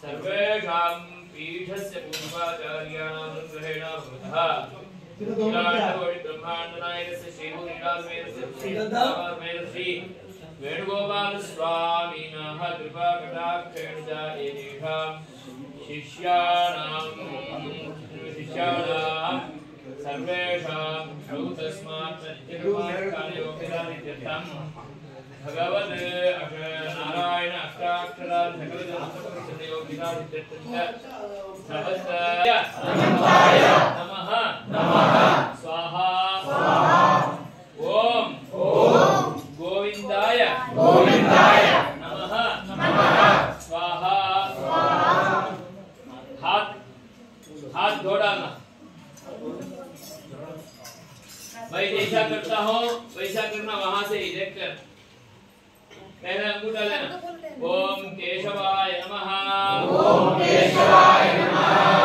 सर्वेषां पीठस्य पूर्वाचार्याणां अनुग्रहेण भवतः ब्रह्माण्डनायकस्य श्रीभूरिराजमेरस्य श्री वेणुगोपाल कृपाकटाक्षेण शिष्याणां शिष्याणां सर्वेषां तस्मात् प्रत्यक्षमार्गायोगिरानित्यर्थं भगवद् नारायण अष्टाक्षरा सकलजनसयोगिरानित्यर्थं च नमस्ताय नमः नमः स्वाहा स्वाहा ॐ गोविन्दाय गोविन्दाय नमः नमः स्वाहा स्वाहा हाथ हाथ धो डालना मैं जैसा करता हो वैसा करना वहाँ से ही देखकर पहला अंगूठा लेना। ओम केशवाय नमः। ओम केशवाय नमः।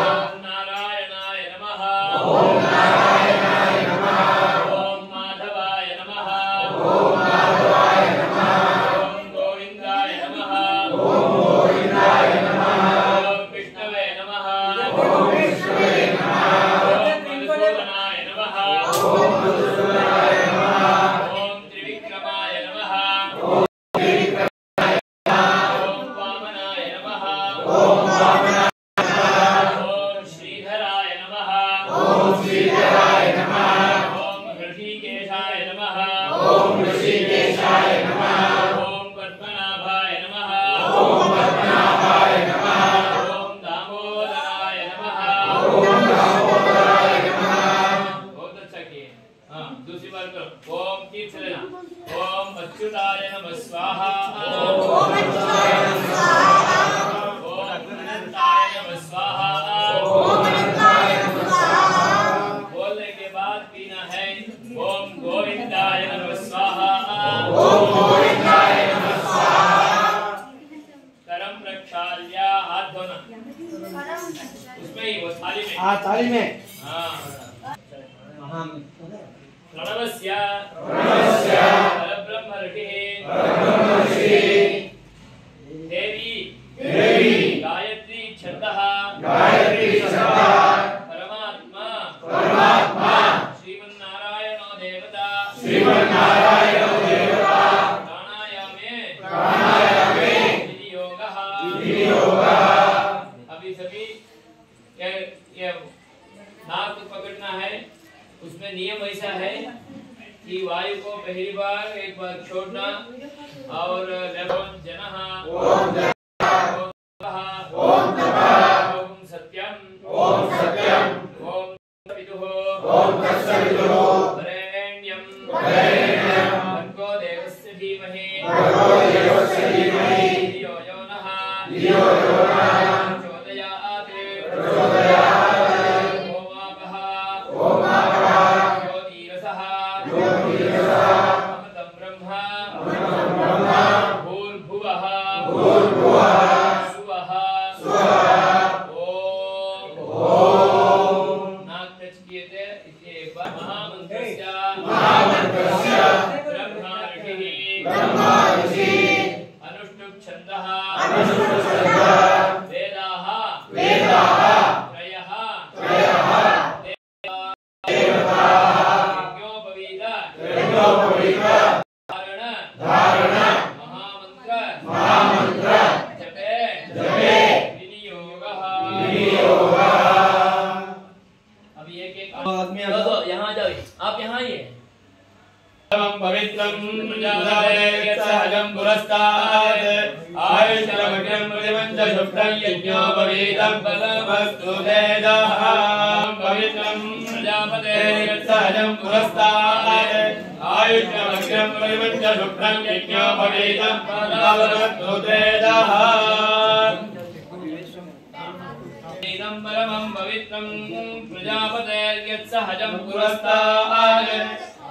दूसरी बार करो ओम की ओम अच्युताय नमः स्वाहा ओम अच्युताय नमः स्वाहा ओम अनंताय नमः स्वाहा ओम अनंताय नमः स्वाहा बोलने के बाद पीना है ओम गोविंदाय नमः स्वाहा ओम गोविंदाय नमः स्वाहा करम प्रक्षाल्य हाथ धोना उसमें ही वो थाली में। हाँ थाली में। हाँ। हाँ प्रणवस्य प्रणवस्य परब्रह्म ऋषिः परब्रह्म ऋषिः देवी। देवी। गायत्री छन्दः। गायत्री छन्दः। परमात्मा। परमात्मा। श्रीमन्नारायणो देवता। श्रीमन्नारायणो देवता। प्राणायामे। प्राणायामे। विनियोगः। विनियोगः। अभी सभी ये ये नाक पकड़ना है। उसमें नियम ऐसा है कि वायु को पहली बार एक बार छोड़ना और ओम जनः ओम ओम ओम सत्यम। ओम सत्यम। ओम विदुः ओम तत्सविदुः वरेण्यं वरेण्यं भर्गो देवस्य धीमहि। सहजं पुरस्तात्। आयुष्यमग्रं प्रतिमञ्च शुभ्रं सहजं शुभ्रं यज्ञोपवीतं बलमस्तु वेदः पवित्रं प्रजापते यत्सहजं पुरस्तात्।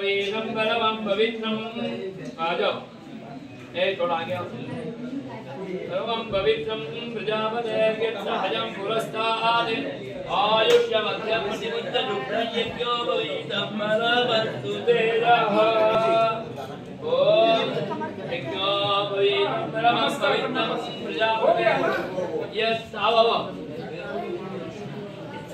भवीतं बलमं पवित्रं। आ जाओ ए, थोड़ा आगे आओ। सर्वं पवित्रं प्रजापतेर्यत्सहजं पुरस्तात् आयुष्यमध्यं प्रतिमुञ्च शुद्धं यज्ञो भवीतं बलमस्तु तेजः ॐ यज्ञो भवीतं बलमं पवित्रं प्रजापतेर् यत् आव आव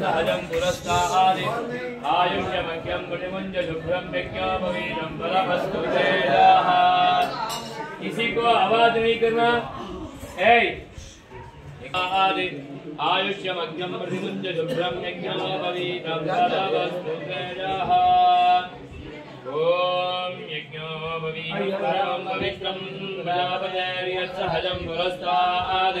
सहजं पुरस्तात् आयुष्यमख्यं यज्ञो भवीतं बलमस्तु किसी को आवाज़ नहीं करना? आदि आयुष्यमख्यं प्रतिमुञ्च शुभ्रं यज्ञो भवीतं बलमस्तु तेजः ॐ यज्ञो भवीतं परमं पवित्रं प्रजापतेर्यत्सहजं पुरस्तात्।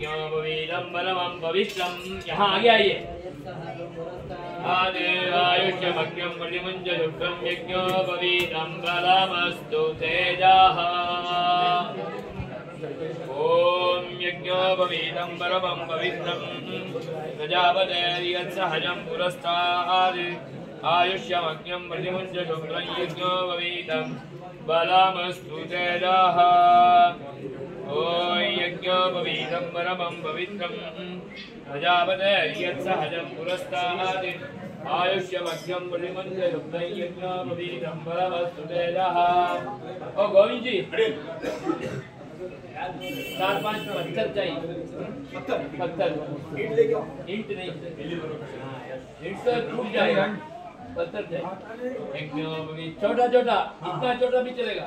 परमं पवित्रं यहाँ आगे आइए। आदि आयुष्यमग्रं प्रतिमुञ्च शुभ्रं यज्ञो भवीतं बलमस्तु तेजः। ॐ यज्ञोपवीतं परमं पवित्रं प्रजापतेर्यत्सहजं पुरस्तात्। आयुष्यमग्न्यं प्रतिमुञ्च शुभ्रं यज्ञोपवीतं बलमस्तु तेजः। यज्ञोपवीतं परमं पवित्रं। यज्ञोपवीतं तेजः ओ गोविंद जी चार पाँच पत्थर चाहिए पत्थर ईंट नहीं ईंट तो टूट जाएगा पत्थर चाहिए छोटा छोटा। इतना छोटा भी चलेगा।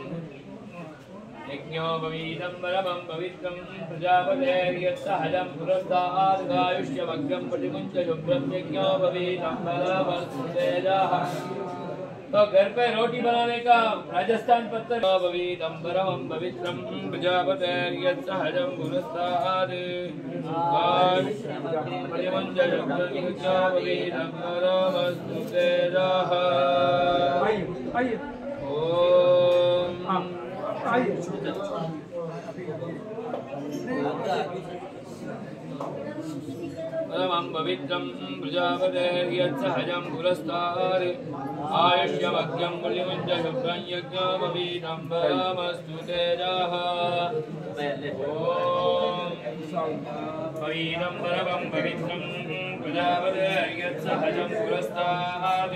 परमं पवित्रं प्रजापतेर्यत्सहजं पुरस्तात् गायुष्यमग्रं प्रतिमुञ्च शुभ्रं यज्ञोपवीतं तो घर पे रोटी बनाने का राजस्थान पत्थर। पवित्रं परमं पवित्रं प्रजापतेर्यत्सहजं पुरस्तात् प्रतिमुञ्च शुभ्रं यज्ञोपवीतं परमस्तु तेजः परमं पवित्रं प्रजापतेर्यत्सहजं पुरस्तात् आयुष्यमग्रं बलिमुञ्च शुभ्रं यज्ञोपवीतं परमस्तु तेजः। ॐ परमं पवित्रं प्रजापतेर्यत्सहजं पुरस्तात्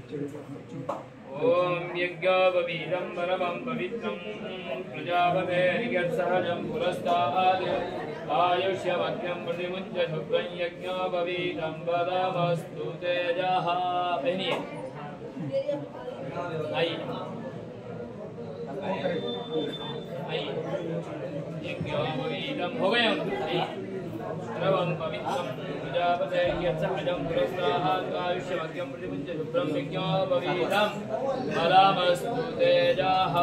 ॐ यज्ञोपवीतं परमं पवित्रं प्रजापतेर्यत्सहजं पुरस्तात् आयुष्यमग्रं प्रतिमुञ्च शुभ्रं यज्ञोपवीतं पदमस्तु तेजः यज्ञोपवीतं हो गए हम आइए सर्वं पवित्रं प्रजापते यत्सहजं पुरस्ताः आयुष्यमग्रं प्रतिमुञ्च शुभ्रं यज्ञोपवीतं बलमस्तु तेजः।